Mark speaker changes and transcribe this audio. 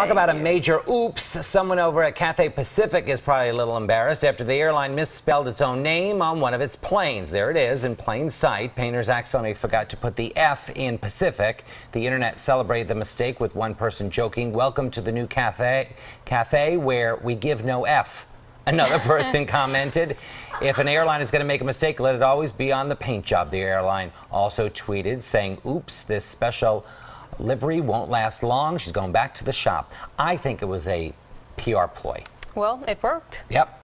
Speaker 1: Talk about a major oops. Someone over at Cathay Pacific is probably a little embarrassed after the airline misspelled its own name on one of its planes. There it is in plain sight. Painters accidentally forgot to put the F in Pacific. The internet celebrated the mistake with one person joking, Welcome to the new Cathay, Cathay where we give no F. Another person commented, if an airline is going to make a mistake, let it always be on the paint job. The airline also tweeted saying, oops, this special livery won't last long. She's going back to the shop. I think it was a PR ploy.
Speaker 2: Well, it worked.
Speaker 1: Yep.